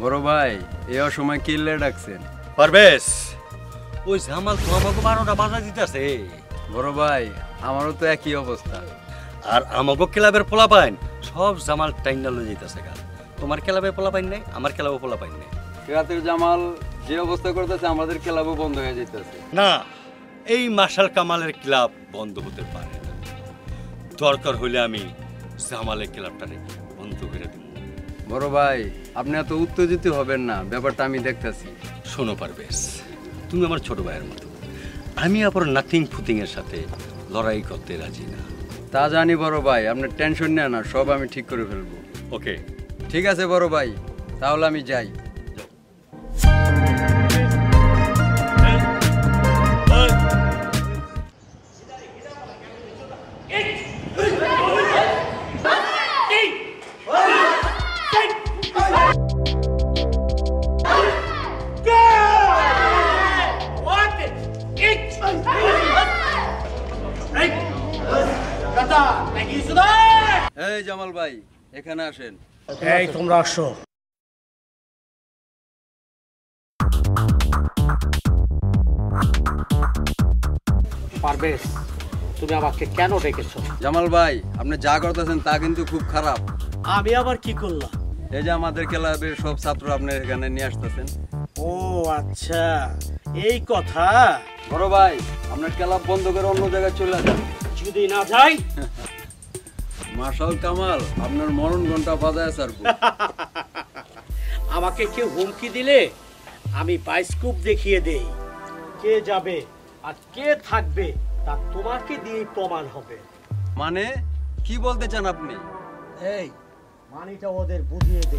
বড় ভাই এই অসময় কিল্লে ডাকছেন? পারবেশ ওই জামাল তো আমাকে বারোটা বাজা দিতেছে। বড় ভাই আমারও তো একই অবস্থা। আর আমাকে ক্লাবের পোলা পাইন সব জামাল টাইনা লয়ে যাইতেছে গা। তোমার ক্লাবে পোলা পাইন নাই আমার ক্লাবে পোলা পাইন নাই। রাতের জামাল যে অবস্থা করতেছে আমাদের ক্লাবও বন্ধ হয়ে যেতেছে না এই মার্শাল কামালের ক্লাব বন্ধ হতে পারে না। দরকার হইলে আমি জামালের ক্লাবটারে বন্ধ করে দেব। বড় ভাই আপনি এত উত্তেজিত হবেন না ব্যাপারটা আমি দেখতেছি। শোনো পারবেশ তুমি আমার ছোট ভাইয়ের মতো। আমি আবার নাথিং ফুতিং এর সাথে লড়াই করতে রাজি না। তা জানি বড় ভাই আপনার টেনশন নেয় না সব আমি ঠিক করে ফেলব। ওকে ঠিক আছে বড় ভাই তাহলে আমি যাই। এই জামাল ভাই এখানে আসেন। এই তোমরা আসো। পারবেশ তুমি আমাকে কেন ডেকেছো? জামাল ভাই আপনি যা করতেছেন তা কিন্তু খুব খারাপ। আমি আবার কি করলাম? এই যে আমাদের ক্লাবের সব ছাত্র আপনি এখানে নিয়ে আসতেছেন। ও আচ্ছা। এই কথা? বড় ভাই আপনার ক্লাব বন্ধ করে অন্য জায়গায় চলে যান। যদি না যাই মার্শাল কামাল আপনার মরণ ঘণ্টা বাজায় ছাড়বো আমাকে কেউ হুমকি দিলে আমি বাইস্কুপ দেখিয়ে দেই কে যাবে আর কে থাকবে তা তোমাকে দিয়েই প্রমাণ হবে মানে কি বলতে চান আপনি এই মানিটা ওদের বুঝিয়ে দে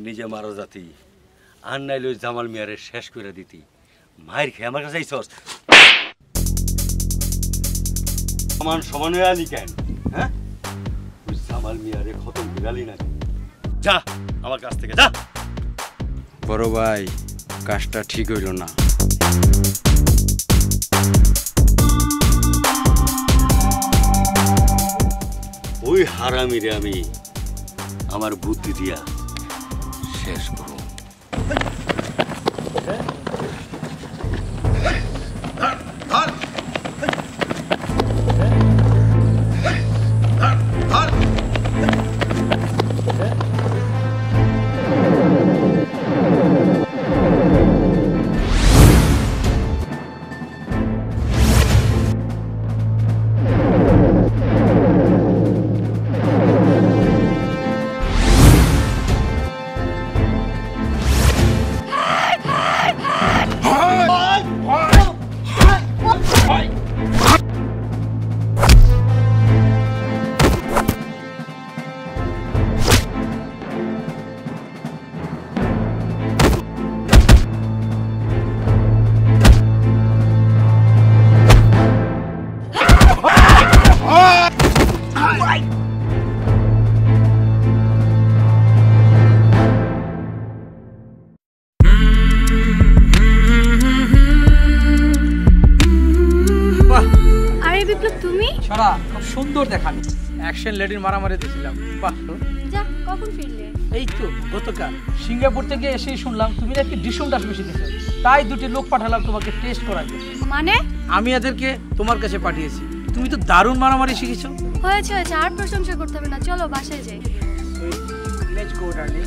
হয় নিজে মারা জাতি। আর নাইলে ওই জামাল মিয়ারে শেষ করে দিতি। মায়ের খেয়ে আমার কাছে আইসস সমান সমান হয়ে আলি কেন? হ্যাঁ? ওই জামাল মিয়ারে খতম বিড়ালি না যা আমার কাছ থেকে যা। বড় ভাই কাজটা ঠিক হইল না। ওই হারামিরে আমি আমার বুদ্ধি দিয়া gigantesco. অ্যাকশন লেডির মারামারি দিয়েছিলাম বাহ। যা কখন ফিরলে? এই তো গতকাল। সিঙ্গাপুর থেকে এসেই শুনলাম তুমি নাকি ডিসুম ডাস শিখেছো তাই দুটি লোক পাঠালাম তোমাকে টেস্ট করার জন্য। মানে? আমি এদেরকে তোমার কাছে পাঠিয়েছি। তুমি তো দারুণ মারামারি শিখেছো। হয়েছে হয়েছে আর প্রশংসা করতে হবে না। চলো বাসায় যাই। লেটস গো ডার্লিং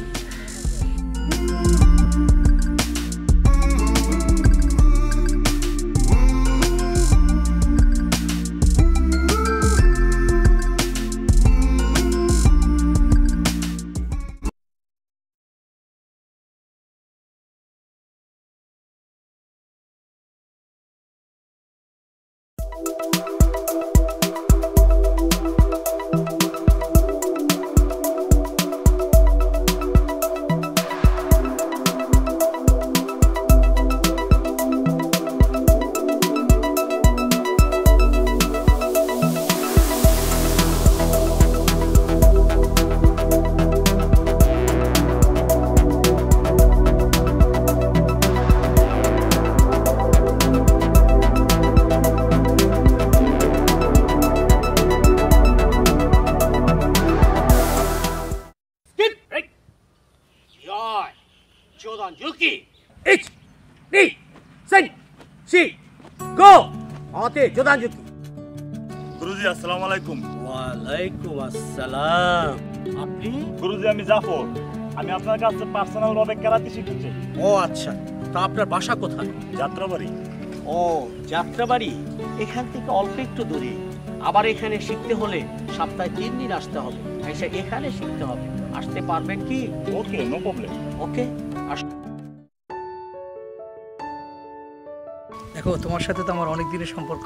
যোদান জুকি গুরুজি আসসালামু আলাইকুম। ওয়ালাইকুম আসসালাম। আপনি? গুরুজি আমি জাফর। আমি আপনার কাছে পার্সোনাল ভাবে কেরাতে শিখেছি ও আচ্ছা। তা আপনার বাসা কোথায়? যাত্রাবাড়ি। ও যাত্রাবাড়ি? এখান থেকে অল্প একটু দূরে। আবার এখানে শিখতে হলে সপ্তাহে তিন দিন আসতে হবে। এসে এখানে শিখতে হবে। আসতে পারবেন কি? Okay no problem okay. দেখো তোমার সাথে তো আমার অনেক দিনের সম্পর্ক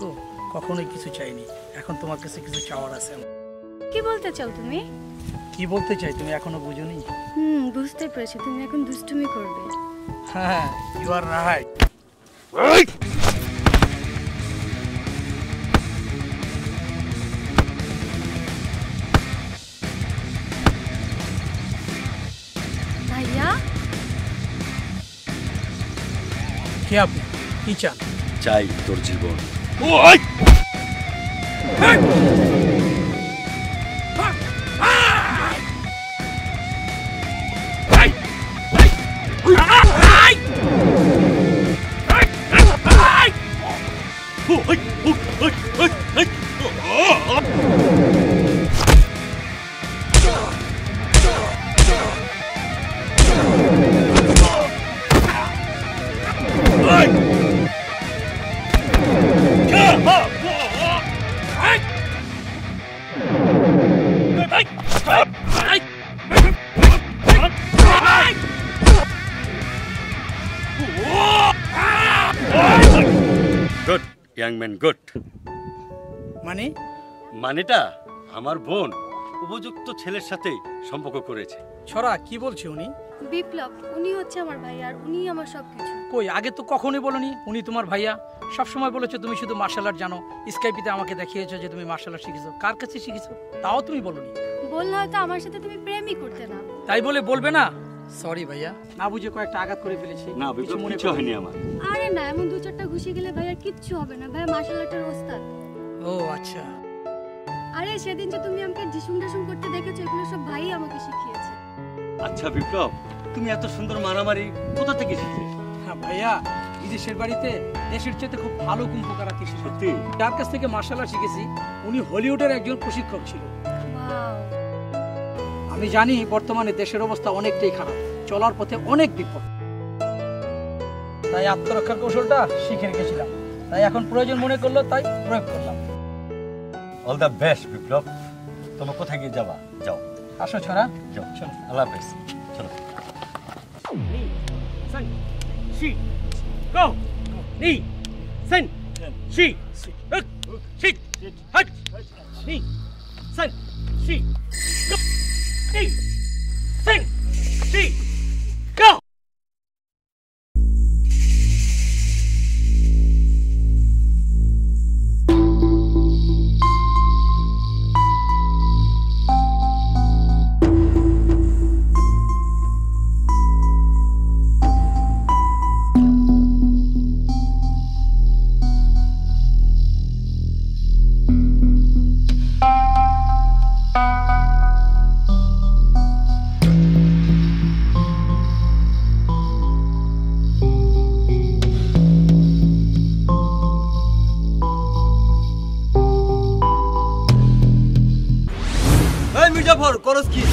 কখনোই কিছু চাইনি। এখন তোমার কাছে কিছু চাওয়ার আছে। কি বলতে চাও তুমি? কি বলতে চাই তুমি এখনও বুঝোনি? হুম বুঝতে পেরেছি তুমি এখন দুষ্টুমি করবে। হ্যাঁ ইউ আর রাইট ভাইয়া? কে আপনি? কি চান? চাই তোর জীবন। ইয়াং গুড মানে? মানেটা আমার বোন উপযুক্ত ছেলের সাথে সম্পর্ক করেছে। ছড়া কি বলছে উনি? বিপ্লব উনি হচ্ছে আমার ভাই আর উনি আমার সবকিছু। কই আগে তো কখনোই বলনি উনি তোমার ভাইয়া? সব সময় বলেছ তুমি শুধু মার্শাল আর্ট জানো। স্কাইপিতে আমাকে দেখিয়েছো যে তুমি মার্শাল আর্ট শিখেছো। কার কাছে শিখেছো? তাও তুমি বলনি। বললে হয়তো আমার সাথে তুমি প্রেমই করতে না। তাই বলে বলবে না? সরি ভাইয়া। না বুঝে কয়েকটা আঘাত করে ফেলেছি। না বিপ্লব মনে কিছু হয়নি আমার। আরে না এমন দু চারটা ঘুষি গেলে ভাইয়ার কিচ্ছু হবে না। ভাইয়া মার্শাল আর্টের ওস্তাদ। ও আচ্ছা। আরে সেদিন যে তুমি আমাকে ঢিসুম ঢাসুম করতে দেখেছ এগুলো সব ভাই আমাকে শিখিয়েছে। আচ্ছা বিপ্লব তুমি এত সুন্দর মারামারি কোথা থেকে শিখলে? হ্যাঁ ভাইয়া বিদেশের বাড়িতে দেশের চেয়ে খুব ভালো কুম্ভ কারাতে শিখেছি সত্যি? যার কাছ থেকে মার্শাল আর্ট শিখেছি। উনি হলিউডের একজন প্রশিক্ষক ছিল। ওয়াও। আমি জানি বর্তমানে দেশের অবস্থা অনেকটাই খারাপ চলার পথে অনেক বিপদ। তাই আত্মরক্ষার কৌশলটা শিখে রেখেছিলাম। তাই এখন প্রয়োজন মনে করল তাই প্রয়োগ করলাম। All the best Biplab. তোমার কোথায় গিয়ে যাবা? যাও। আসো ছড়া। যাও। চলো আল্লাহ হাফেজ। চলো। সি গো। নি সেন সি হুক সি হট। নি সেন সি গো মির্জাফর করস কি?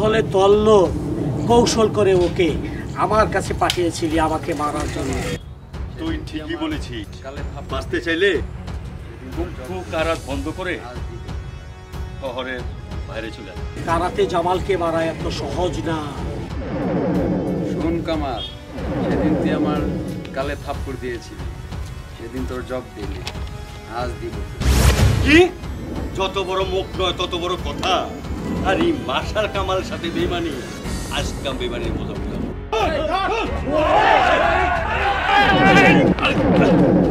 তাহলে তল্ল কৌশল করে ওকে আমার কাছে পাঠিয়েছিলি আমাকে মারার জন্য। তুই ঠিকই বলেছিস। বাঁচতে চাইলে কারাত বন্ধ করে শহরের বাইরে চলে আসে কারাতে জামালকে মারা এত সহজ না। শোন কামাল সেদিন তুই আমার গালে থাপ্পড় দিয়েছিলি। সেদিন তোর জব দিলি। আজ দিব। কি? যত বড় মুখ নয় তত বড় কথা। আর এই মার্শাল কামালের সাথে বেমানি আজকাম বেমানির মতো পেলাম।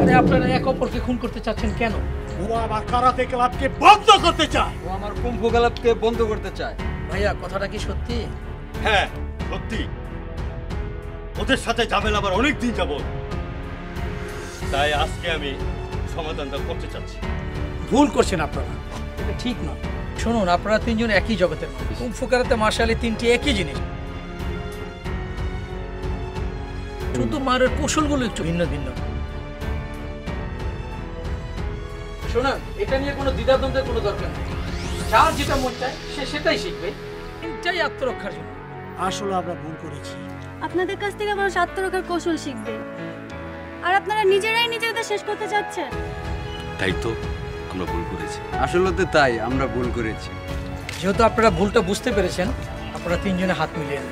আরে আপনারা এক অপরকে খুন করতে চাচ্ছেন কেন? ও আমার কারাতে ক্লাবকে বন্ধ করতে চায়। ও আমার কুম্ভ গালাপকে বন্ধ করতে চায়। ভাইয়া কথাটা কি সত্যি? হ্যাঁ সত্যি। ওদের সাথে যাবেন আবার অনেক দিন যাব তাই আজকে আমি সমাধানটা করতে চাচ্ছি। ভুল করছেন আপনারা। এটা ঠিক নয়। শুনুন আপনারা তিনজন একই জগতের কুম্ফু কারাতে মার্শালি তিনটি একই জিনিস। শুধু মারের কৌশলগুলো একটু ভিন্ন ভিন্ন। শোনান এটা নিয়ে কোনো দ্বিধাদ্বন্দ্বের কোনো দরকার নেই। যার যেটা মন চায় সে সেটাই শিখবে। এটাই আত্মরক্ষার জন্য। আসলে আমরা ভুল করেছি। আপনাদের কাছ থেকে মানুষ আত্মরক্ষার কৌশল শিখবে। আর আপনারা নিজেরাই নিজেদের শেষ করতে চাচ্ছেন? তাই তো। আমরা ভুল করেছি। আসলে তো তাই আমরা ভুল করেছি। যেহেতু আপনারা ভুলটা বুঝতে পেরেছেন আপনারা তিনজনে হাত মিলিয়ে